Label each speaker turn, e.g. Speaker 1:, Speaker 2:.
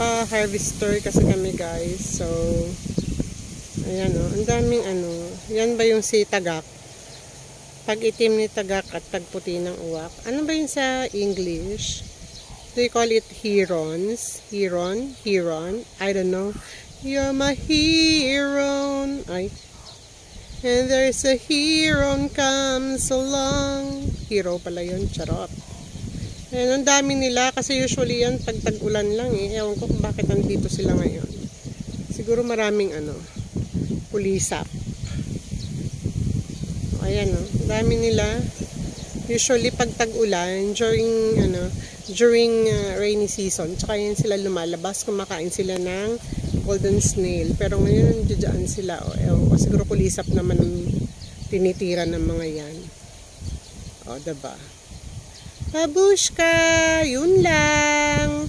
Speaker 1: Nagpa-harvester kasi kami guys. So, ayan o. Ang daming ano. Yan ba yung si tagak? Pag itim ni tagak at tagputi ng uwak. Ano ba yun sa English? You call it herons? Heron? Heron? I don't know. You're my heron. Ay. And there's a heron comes along. Hero pala yun. Charot. Ayan, ang dami nila kasi usually yan pag tag-ulan lang eh. Ewan ko kung bakit nandito sila ngayon. Siguro maraming ano, pulisap. O, ayan o, ang dami nila. Usually pag tag-ulan, during ano, during uh, rainy season, tsaka yan sila lumalabas, kumakain sila ng golden snail. Pero ngayon, nandiyan sila. O, ewan ko, siguro pulisap naman ang tinitira ng mga yan. O, diba? Babushka, yun lang.